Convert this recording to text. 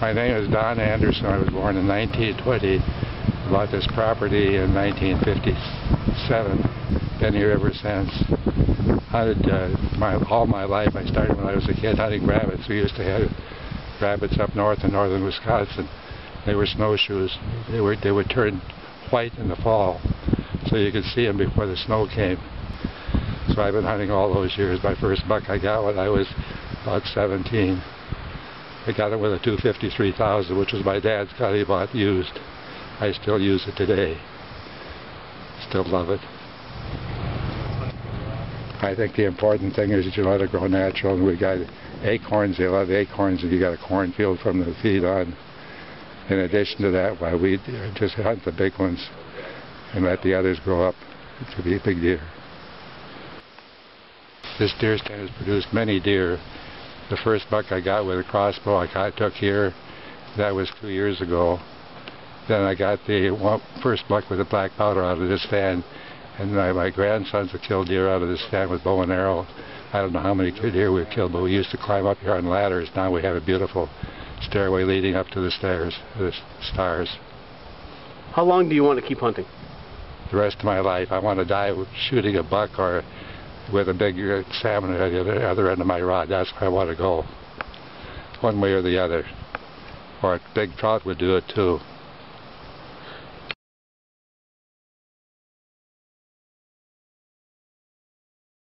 My name is Don Anderson. I was born in 1920. Bought this property in 1957. Been here ever since. Hunted uh, my, all my life. I started when I was a kid hunting rabbits. We used to have rabbits up north in northern Wisconsin. They were snowshoes. They were they would turn white in the fall, so you could see them before the snow came. So I've been hunting all those years. My first buck I got when I was about 17. I got it with a 253,000, which was my dad's bought used. I still use it today. Still love it. I think the important thing is that you let it grow natural, and we got acorns. They love acorns, and you got a cornfield from the feed on. In addition to that, why we just hunt the big ones and let the others grow up to be a big deer. This deer stand has produced many deer. The first buck I got with a crossbow I got, took here, that was two years ago. Then I got the one, first buck with a black powder out of this stand, and my, my grandsons have killed deer out of this stand with bow and arrow. I don't know how many deer we've killed, but we used to climb up here on ladders. Now we have a beautiful stairway leading up to the stairs, the stars. How long do you want to keep hunting? The rest of my life, I want to die shooting a buck or with a big salmon at the other, end of my rod. That's where I want to go. One way or the other. Or a big trout would do it too.